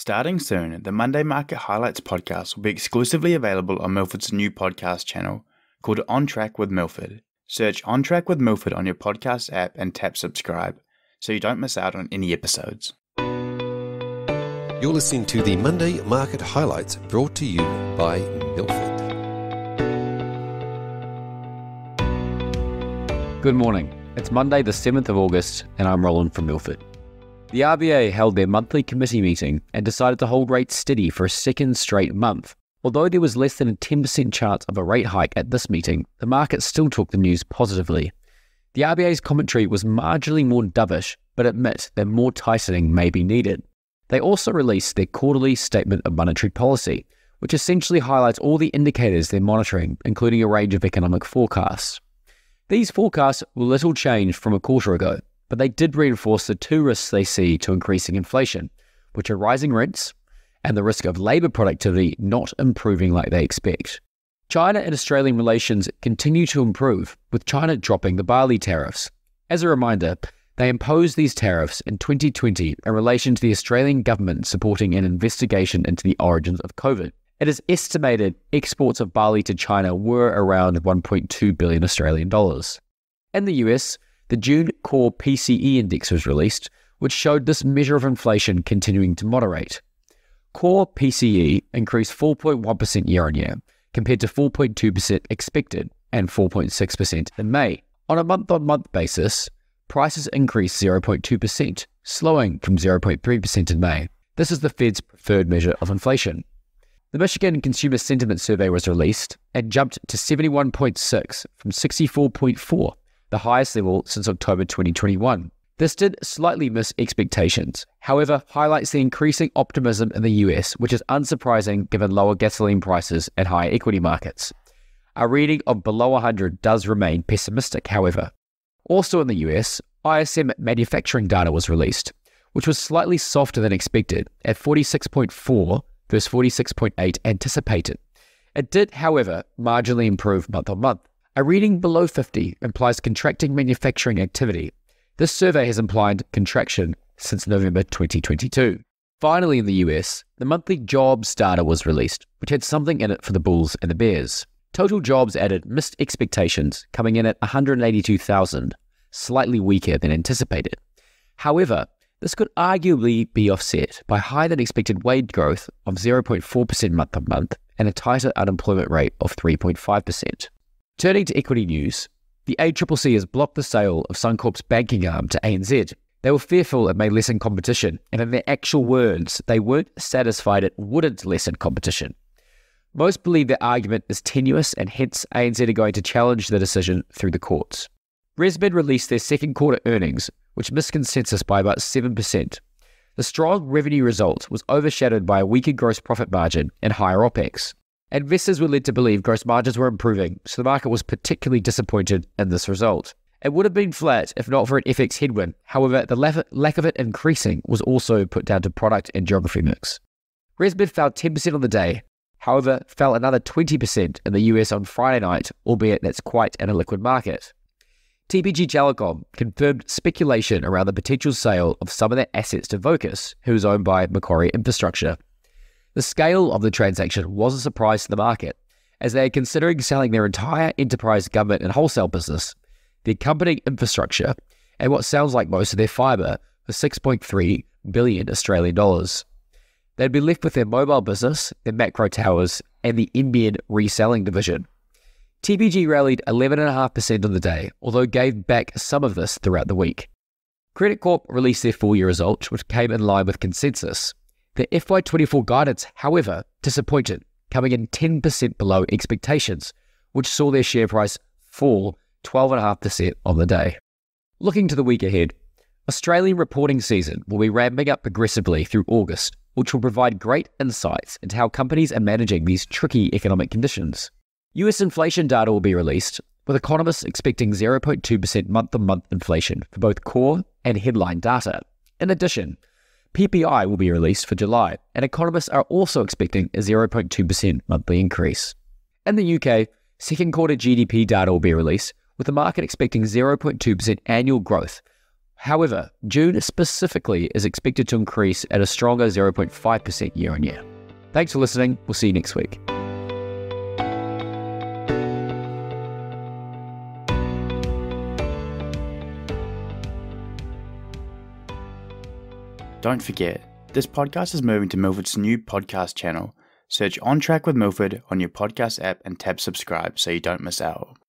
Starting soon, the Monday Market Highlights podcast will be exclusively available on Milford's new podcast channel called On Track with Milford. Search On Track with Milford on your podcast app and tap subscribe so you don't miss out on any episodes. You're listening to the Monday Market Highlights brought to you by Milford. Good morning. It's Monday, the 7th of August, and I'm Roland from Milford. The RBA held their monthly committee meeting and decided to hold rates steady for a second straight month. Although there was less than a 10% chance of a rate hike at this meeting, the market still took the news positively. The RBA's commentary was marginally more dovish, but admit that more tightening may be needed. They also released their quarterly statement of monetary policy, which essentially highlights all the indicators they're monitoring, including a range of economic forecasts. These forecasts were little changed from a quarter ago, but they did reinforce the two risks they see to increasing inflation, which are rising rents and the risk of labour productivity not improving like they expect. China and Australian relations continue to improve, with China dropping the barley tariffs. As a reminder, they imposed these tariffs in 2020 in relation to the Australian government supporting an investigation into the origins of COVID. It is estimated exports of barley to China were around 1.2 billion Australian dollars. In the US, the June core PCE index was released, which showed this measure of inflation continuing to moderate. Core PCE increased 4.1% year on year, compared to 4.2% expected and 4.6% in May. On a month on month basis, prices increased 0.2%, slowing from 0.3% in May. This is the Fed's preferred measure of inflation. The Michigan Consumer Sentiment Survey was released and jumped to 71.6 from 64.4 the highest level since October 2021. This did slightly miss expectations, however, highlights the increasing optimism in the US, which is unsurprising given lower gasoline prices and higher equity markets. Our reading of below 100 does remain pessimistic, however. Also in the US, ISM manufacturing data was released, which was slightly softer than expected at 46.4 versus 46.8 anticipated. It did, however, marginally improve month on month. A reading below 50 implies contracting manufacturing activity. This survey has implied contraction since November 2022. Finally, in the US, the monthly jobs data was released, which had something in it for the Bulls and the Bears. Total jobs added missed expectations, coming in at 182,000, slightly weaker than anticipated. However, this could arguably be offset by higher than expected wage growth of 0.4% month on month and a tighter unemployment rate of 3.5%. Turning to equity news, the ACCC has blocked the sale of Suncorp's banking arm to ANZ. They were fearful it may lessen competition, and in their actual words, they weren't satisfied it wouldn't lessen competition. Most believe their argument is tenuous, and hence ANZ are going to challenge the decision through the courts. ResMed released their second quarter earnings, which missed consensus by about 7%. The strong revenue result was overshadowed by a weaker gross profit margin and higher OPEX. Investors were led to believe gross margins were improving, so the market was particularly disappointed in this result. It would have been flat if not for an FX headwind. However, the lack of it increasing was also put down to product and geography mix. ResMed fell 10% on the day, however, fell another 20% in the US on Friday night, albeit that's quite an illiquid market. TPG Telecom confirmed speculation around the potential sale of some of their assets to Vocus, who is owned by Macquarie Infrastructure. The scale of the transaction was a surprise to the market, as they are considering selling their entire enterprise government and wholesale business, the accompanying infrastructure, and what sounds like most of their fibre for 6.3 billion Australian dollars. They'd be left with their mobile business, their macro towers, and the NBN reselling division. TPG rallied 11.5% on the day, although gave back some of this throughout the week. Credit Corp released their full year results, which came in line with consensus. The FY24 guidance, however, disappointed, coming in 10% below expectations, which saw their share price fall 12.5% on the day. Looking to the week ahead, Australian reporting season will be ramping up aggressively through August, which will provide great insights into how companies are managing these tricky economic conditions. US inflation data will be released, with economists expecting 0.2% month on month inflation for both core and headline data. In addition, PPI will be released for July, and economists are also expecting a 0.2% monthly increase. In the UK, second quarter GDP data will be released, with the market expecting 0.2% annual growth. However, June specifically is expected to increase at a stronger 0.5% year on year. Thanks for listening. We'll see you next week. Don't forget, this podcast is moving to Milford's new podcast channel. Search On Track with Milford on your podcast app and tap subscribe so you don't miss out.